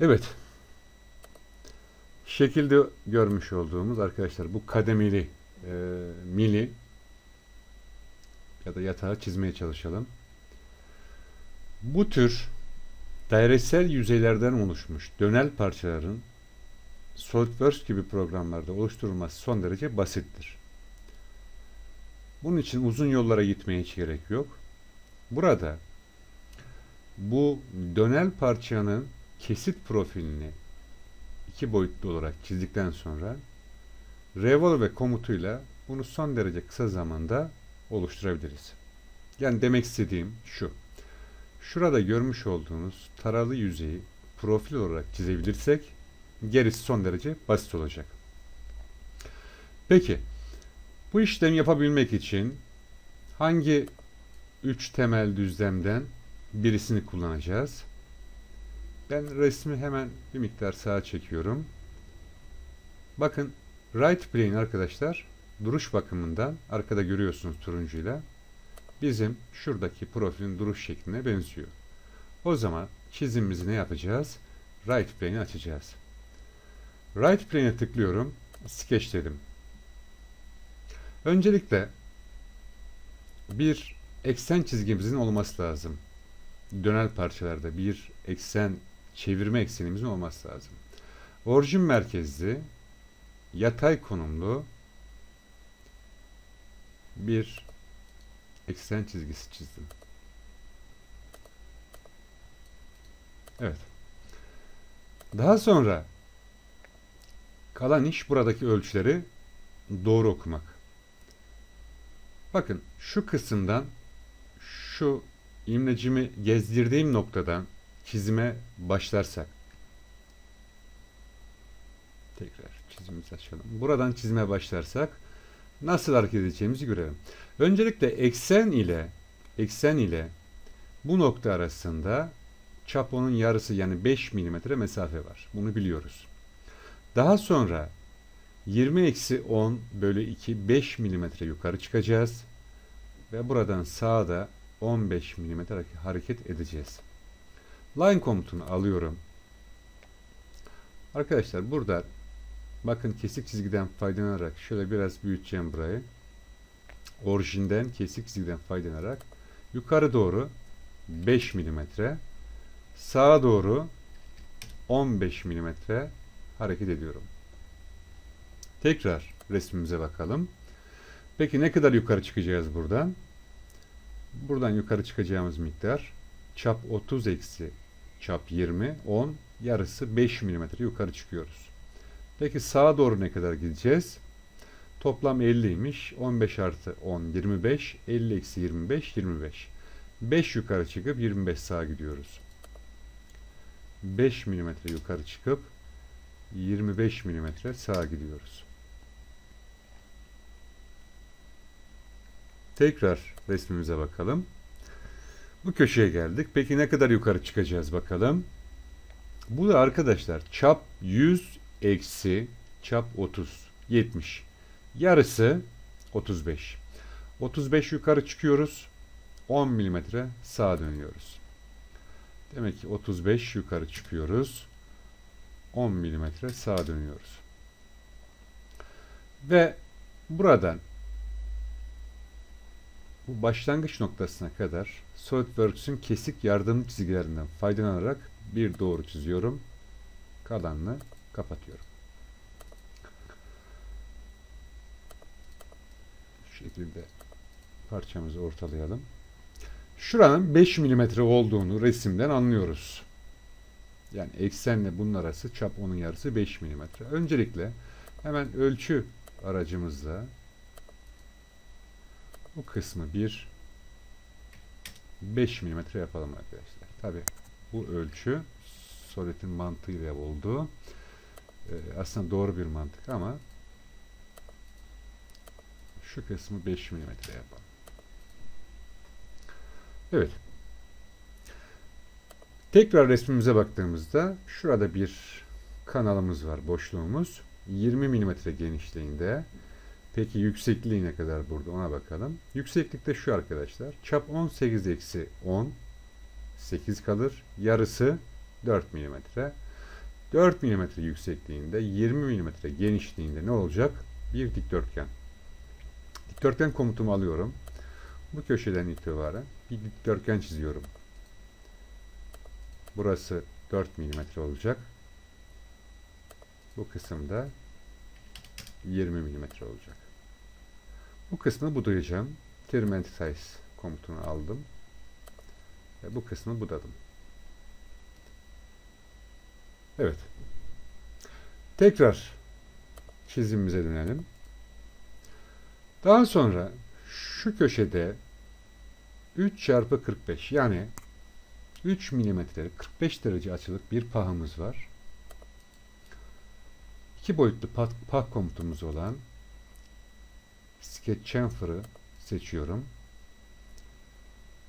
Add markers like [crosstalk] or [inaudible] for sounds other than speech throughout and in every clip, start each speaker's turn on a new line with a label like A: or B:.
A: Evet. Şekilde görmüş olduğumuz arkadaşlar bu kademeli e, mili ya da yatağı çizmeye çalışalım. Bu tür dairesel yüzeylerden oluşmuş dönel parçaların SolidWorks gibi programlarda oluşturulması son derece basittir. Bunun için uzun yollara gitmeye hiç gerek yok. Burada bu dönel parçanın kesit profilini iki boyutlu olarak çizdikten sonra revolve komutuyla bunu son derece kısa zamanda oluşturabiliriz. Yani demek istediğim şu. Şurada görmüş olduğunuz taralı yüzeyi profil olarak çizebilirsek gerisi son derece basit olacak. Peki bu işlemi yapabilmek için hangi üç temel düzlemden birisini kullanacağız? Ben resmi hemen bir miktar sağa çekiyorum. Bakın right plane arkadaşlar duruş bakımından arkada görüyorsunuz turuncuyla bizim şuradaki profilin duruş şekline benziyor. O zaman çizimimizi ne yapacağız? Right plane'i açacağız. Right plane'e tıklıyorum. Sketch dedim. Öncelikle bir eksen çizgimizin olması lazım. Dönel parçalarda bir eksen çevirme eksenimizin olması lazım. Orijin merkezli yatay konumlu bir eksen çizgisi çizdim. Evet. Daha sonra kalan iş buradaki ölçüleri doğru okumak. Bakın şu kısımdan şu imlecimi gezdirdiğim noktadan çizime başlarsak tekrar çizimimizi açalım. Buradan çizime başlarsak nasıl hareket edeceğimizi görelim. Öncelikle eksen ile eksen ile bu nokta arasında çaponun yarısı yani 5 milimetre mesafe var. Bunu biliyoruz. Daha sonra 20 eksi 10 bölü 2 5 milimetre yukarı çıkacağız. Ve buradan sağda 15 milimetre hareket edeceğiz. Line komutunu alıyorum. Arkadaşlar burada bakın kesik çizgiden faydalanarak şöyle biraz büyüteceğim burayı. Orijinden kesik çizgiden faydalanarak yukarı doğru 5 milimetre sağa doğru 15 milimetre hareket ediyorum. Tekrar resmimize bakalım. Peki ne kadar yukarı çıkacağız buradan? Buradan yukarı çıkacağımız miktar çap 30 eksi çap 20, 10, yarısı 5 mm yukarı çıkıyoruz. Peki sağa doğru ne kadar gideceğiz? Toplam 50'ymiş. 15 artı 10, 25. 50 eksi 25, 25. 5 yukarı çıkıp 25 sağa gidiyoruz. 5 mm yukarı çıkıp 25 mm sağa gidiyoruz. Tekrar resmimize bakalım. Bu köşeye geldik. Peki ne kadar yukarı çıkacağız bakalım. Bu da arkadaşlar çap 100 eksi çap 30 70. Yarısı 35. 35 yukarı çıkıyoruz. 10 milimetre sağa dönüyoruz. Demek ki 35 yukarı çıkıyoruz. 10 milimetre sağa dönüyoruz. Ve buradan bu başlangıç noktasına kadar SolidWorks'ün kesik yardım çizgilerinden faydalanarak bir doğru çiziyorum. Kalanını kapatıyorum. Şu şekilde parçamızı ortalayalım. Şuranın 5 mm olduğunu resimden anlıyoruz. Yani eksenle bunun arası çap onun yarısı 5 mm. Öncelikle hemen ölçü aracımızla bu kısmı bir 5 mm yapalım arkadaşlar. Tabi bu ölçü Solid'in mantığıyla oldu. Ee, aslında doğru bir mantık ama şu kısmı 5 mm yapalım. Evet. Tekrar resmimize baktığımızda şurada bir kanalımız var, boşluğumuz. 20 mm genişliğinde. Peki yüksekliği ne kadar burada ona bakalım. Yükseklikte şu arkadaşlar. Çap 18 eksi 10 8 kalır. Yarısı 4 mm. 4 mm yüksekliğinde 20 mm genişliğinde ne olacak? Bir dikdörtgen. Dikdörtgen komutumu alıyorum. Bu köşeden itibaren bir dikdörtgen çiziyorum. Burası 4 mm olacak. Bu kısımda 20 mm olacak. Bu kısmı budayacağım. Trim size komutunu aldım. Ve bu kısmı budadım. Evet. Tekrar çizimimize dönelim. Daha sonra şu köşede 3 çarpı 45 yani 3 milimetre 45 derece açılık bir pahımız var. İki boyutlu pah, pah komutumuz olan Sketch Chamfer'ı seçiyorum.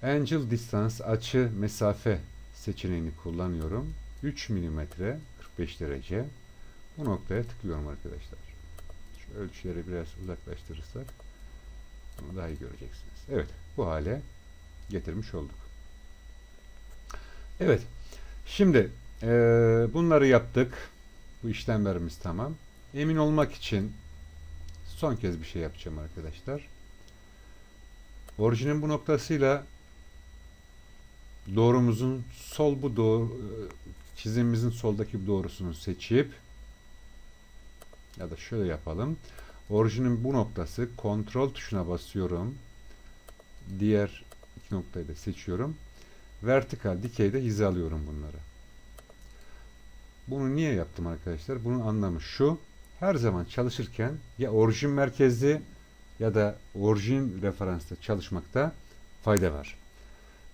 A: Angel Distance açı mesafe seçeneğini kullanıyorum. 3 mm 45 derece. Bu noktaya tıklıyorum arkadaşlar. Şu ölçüleri biraz uzaklaştırırsak bunu daha iyi göreceksiniz. Evet bu hale getirmiş olduk. Evet şimdi e, bunları yaptık. Bu işlemlerimiz tamam. Emin olmak için son kez bir şey yapacağım arkadaşlar. Orijinin bu noktasıyla doğrumuzun sol bu doğru çizimimizin soldaki doğrusunu seçip ya da şöyle yapalım. Orijinin bu noktası kontrol tuşuna basıyorum. Diğer iki noktayı da seçiyorum. Vertikal dikeyde hizalıyorum bunları. Bunu niye yaptım arkadaşlar? Bunun anlamı şu. Her zaman çalışırken ya orijin merkezli ya da orijin referansta çalışmakta fayda var.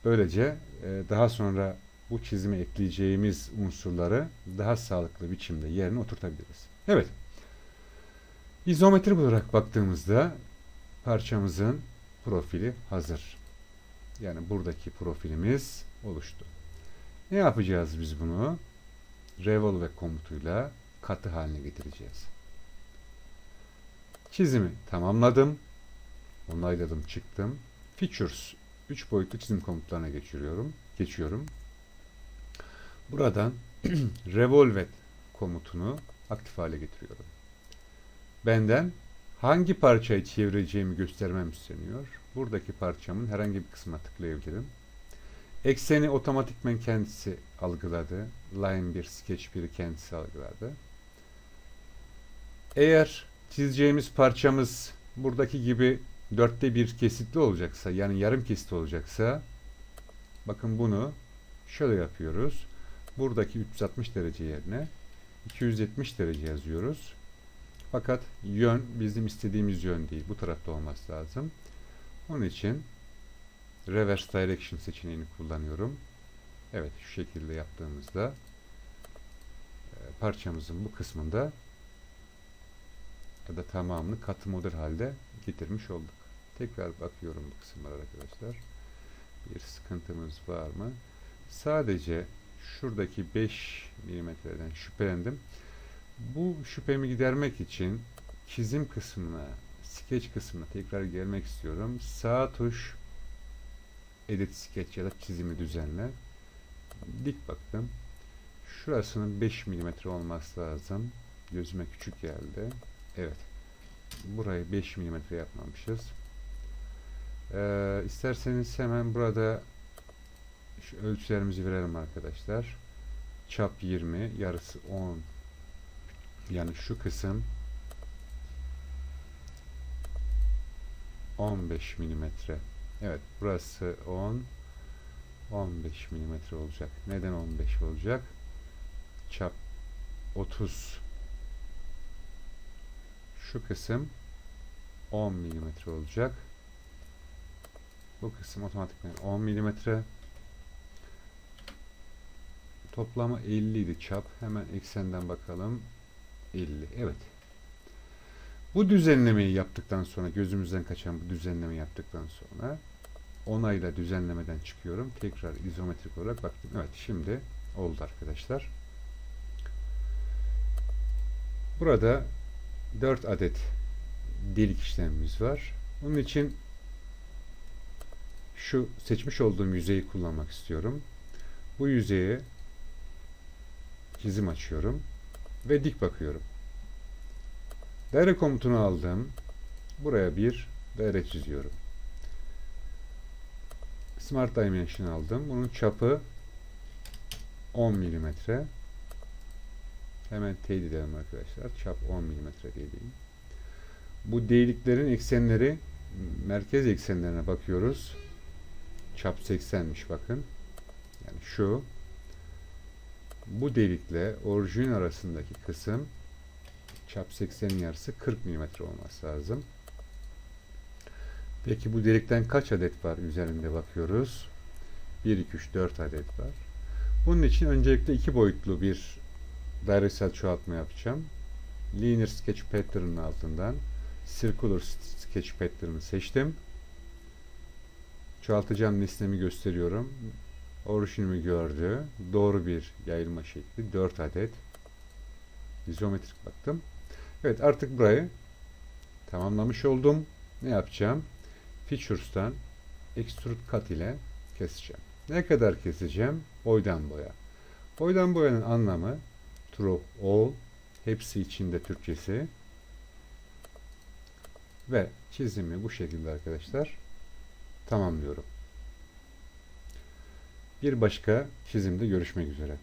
A: Böylece e, daha sonra bu çizime ekleyeceğimiz unsurları daha sağlıklı biçimde yerine oturtabiliriz. Evet. İzometrik olarak baktığımızda parçamızın profili hazır. Yani buradaki profilimiz oluştu. Ne yapacağız biz bunu? Revolve komutuyla katı haline getireceğiz. Çizimi tamamladım. Onayladım, çıktım. Features 3 boyutlu çizim komutlarına geçiriyorum. Geçiyorum. Buradan [clears throat] revolve komutunu aktif hale getiriyorum. Benden hangi parçayı çevireceğimi göstermem isteniyor. Buradaki parçamın herhangi bir kısmına tıklayabilirim. Ekseni otomatikmen kendisi algıladı. Line 1, Sketch 1'i kendisi algıladı. Eğer çizeceğimiz parçamız buradaki gibi dörtte bir kesitli olacaksa yani yarım kesit olacaksa bakın bunu şöyle yapıyoruz. Buradaki 360 derece yerine 270 derece yazıyoruz. Fakat yön bizim istediğimiz yön değil. Bu tarafta olması lazım. Onun için reverse direction seçeneğini kullanıyorum. Evet şu şekilde yaptığımızda e, parçamızın bu kısmında ya da tamamını katı model halde getirmiş olduk. Tekrar bakıyorum bu kısımlara arkadaşlar. Bir sıkıntımız var mı? Sadece şuradaki 5 milimetreden şüphelendim. Bu şüphemi gidermek için çizim kısmına, sketch kısmına tekrar gelmek istiyorum. Sağ tuş edit sketch ya da çizimi düzenle. Dik baktım. Şurasının 5 milimetre olması lazım. Gözüme küçük geldi. Evet. Burayı 5 milimetre yapmamışız. Ee, isterseniz hemen burada şu ölçülerimizi verelim arkadaşlar. Çap 20, yarısı 10. Yani şu kısım 15 milimetre. Evet, burası 10 15 milimetre olacak. Neden 15 olacak? Çap 30 şu kısım 10 milimetre olacak. Bu kısım otomatikman 10 milimetre. Toplamı 50 idi çap. Hemen eksenden bakalım. 50. Evet. Bu düzenlemeyi yaptıktan sonra gözümüzden kaçan bu düzenlemeyi yaptıktan sonra onayla düzenlemeden çıkıyorum. Tekrar izometrik olarak baktım. Evet şimdi oldu arkadaşlar. Burada 4 adet delik işlemimiz var. Onun için şu seçmiş olduğum yüzeyi kullanmak istiyorum. Bu yüzeyi çizim açıyorum ve dik bakıyorum. Daire komutunu aldım. Buraya bir daire çiziyorum. Smart Dimension aldım. Bunun çapı 10 mm. Hemen teyit edelim arkadaşlar. Çap 10 mm dediğim. Bu deliklerin eksenleri merkez eksenlerine bakıyoruz. Çap 80'miş bakın. Yani şu bu delikle orijin arasındaki kısım çap 80'in yarısı 40 mm olması lazım. Peki bu delikten kaç adet var üzerinde bakıyoruz. 1, 2, 3, 4 adet var. Bunun için öncelikle iki boyutlu bir dairesel çoğaltma yapacağım. Linear Sketch Pattern'ın altından Circular Sketch Pattern'ı seçtim. Çoğaltacağım nesnemi gösteriyorum. Orijinimi gördü. Doğru bir yayılma şekli. 4 adet. İzometrik baktım. Evet artık burayı tamamlamış oldum. Ne yapacağım? Features'tan Extrude Cut ile keseceğim. Ne kadar keseceğim? Boydan boya. Boydan boyanın anlamı true all hepsi içinde Türkçesi ve çizimi bu şekilde arkadaşlar tamamlıyorum. Bir başka çizimde görüşmek üzere.